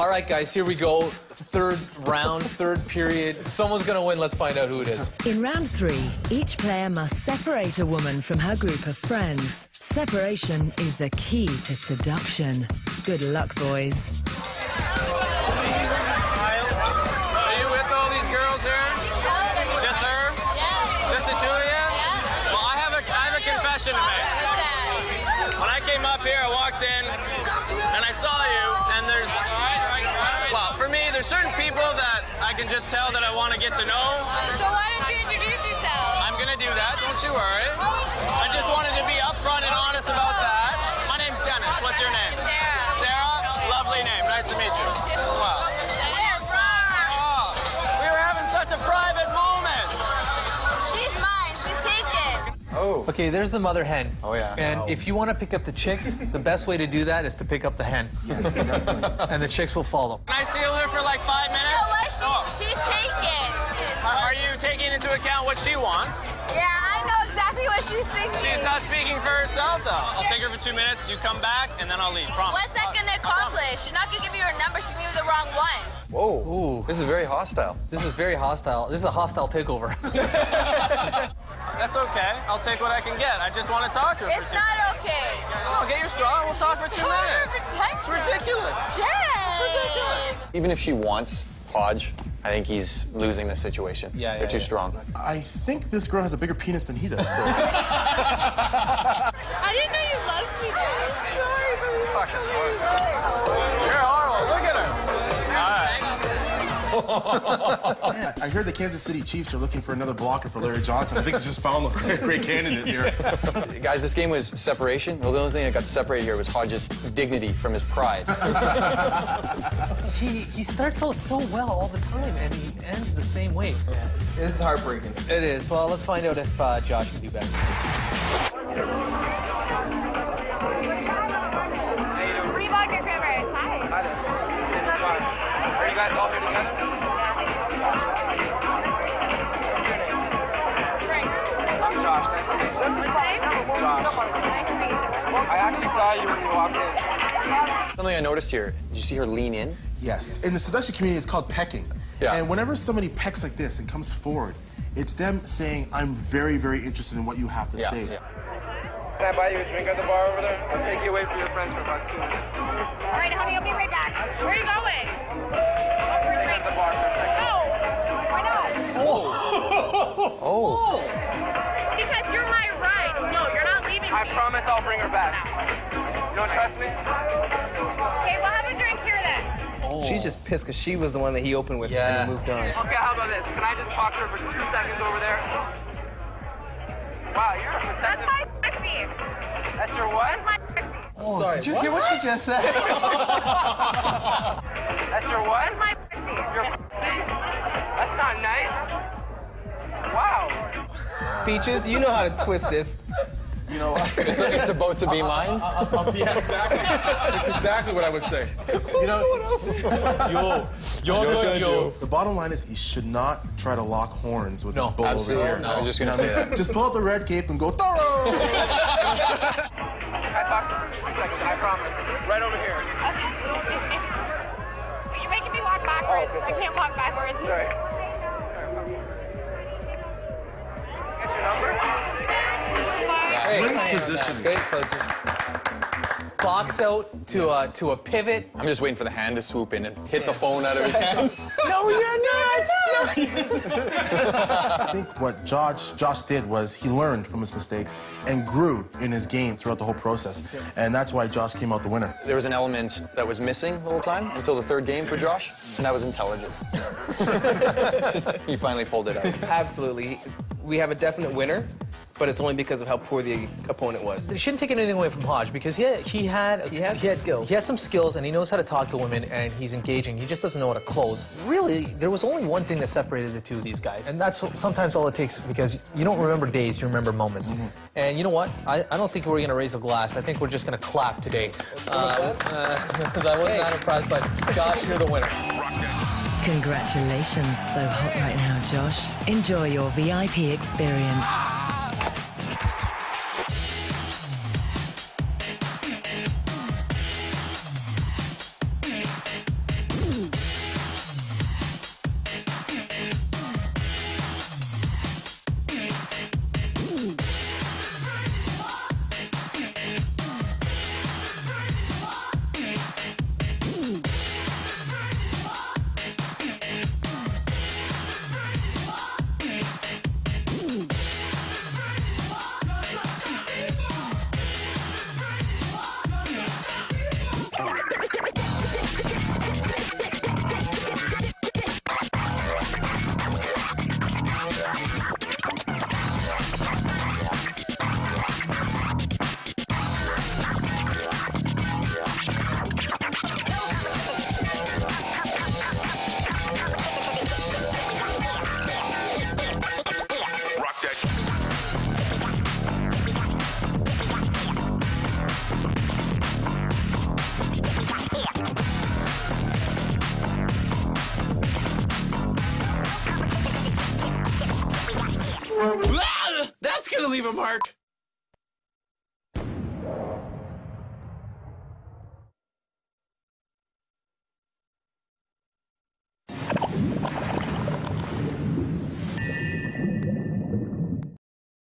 All right, guys, here we go. Third round, third period. Someone's gonna win. Let's find out who it is. In round three, each player must separate a woman from her group of friends. Separation is the key to seduction. Good luck, boys. Are you with all these girls here? Just her? Yeah. Just the two of you? Yeah. Well, I have a, I have a confession to make. What's that? When I came up here, I walked in there's certain people that I can just tell that I want to get to know. So taken. Okay, there's the mother hen. Oh, yeah. And if you want to pick up the chicks, the best way to do that is to pick up the hen. Yes, definitely. And the chicks will follow. Can I steal her for like five minutes? No, what? She, Oh. She's taken. Are you taking into account what she wants? Yeah, I know exactly what she's thinking. She's not speaking for herself, though. I'll take her for two minutes. You come back, and then I'll leave. Promise. What's that gonna accomplish? She's not gonna give you her number. She's gonna give you the wrong one. Whoa. Ooh. This is very hostile. This is very hostile. This is a hostile takeover. That's okay. I'll take what I can get. I just want to talk to her for It's two not okay. No, get your straw. We'll talk for two Tell her minutes. to protect It's her. ridiculous. Jay. Even if she wants Hodge, I think he's losing this situation. Yeah, They're too yeah. strong. I think this girl has a bigger penis than he does. So. I didn't know you loved me, dude. Sorry, Fucking I heard the Kansas City Chiefs are looking for another blocker for Larry Johnson. I think we just found a great, great candidate here. Guys, this game was separation. Well, the only thing that got separated here was Hodge's dignity from his pride. he he starts out so well all the time, and he ends the same way. This is heartbreaking. It is. Well, let's find out if uh, Josh can do better. Guys all here together? I'm Josh. Nice to meet you. Josh. I actually saw you when you walked in. Something I noticed here, did you see her lean in? Yes. In the seduction community, it's called pecking. Yeah. And whenever somebody pecks like this and comes forward, it's them saying, I'm very, very interested in what you have to Yeah, say. yeah. Can I buy you a drink at the bar over there? I'll take you away from your friends for about two minutes. All right, honey, I'll be right back. Where are you going? Oh. Because you're my ride. No, you're not leaving I me. promise I'll bring her back. You don't trust me? Okay, we'll have a drink here then. Oh. She's just pissed because she was the one that he opened with Yeah. and he moved on. Okay, how about this? Can I just talk to her for two seconds over there? Wow, you're a That's my sexy. That's your what? My sexy. Oh, did you hear what she just said? That's your what? Peaches, you know how to twist this. You know, It's, it's about to be mine. yeah, exactly. It's exactly what I would say. You know, yo, yo, yo, yo. the bottom line is you should not try to lock horns with No, this bull over here. No, I was just gonna what say I that. Just pull out the red cape and go thorough. I talk to her for two seconds? I promise. Right over here. You're making me walk backwards. Oh, okay, I can't walk backwards. Sorry. Hey, Great position. Great position. Box out to a to a pivot. I'm just waiting for the hand to swoop in and hit the phone out of his hand. No, you're not. I think what Josh Josh did was he learned from his mistakes and grew in his game throughout the whole process, and that's why Josh came out the winner. There was an element that was missing the whole time until the third game for Josh, and that was intelligence. he finally pulled it out. Absolutely. We have a definite winner, but it's only because of how poor the opponent was. They shouldn't take anything away from Hodge because he had, he had He has he some had skills. He has some skills and he knows how to talk to women and he's engaging. He just doesn't know how to close. Really, there was only one thing that separated the two of these guys, and that's sometimes all it takes because you don't remember days, you remember moments. Mm-hmm. And you know what? I, I don't think we're gonna raise a glass. I think we're just gonna clap today. Because um, uh, I was not that impressed, but Josh, you're the winner. Congratulations, so hot right now, Josh. Enjoy your VIP experience. Leave a mark.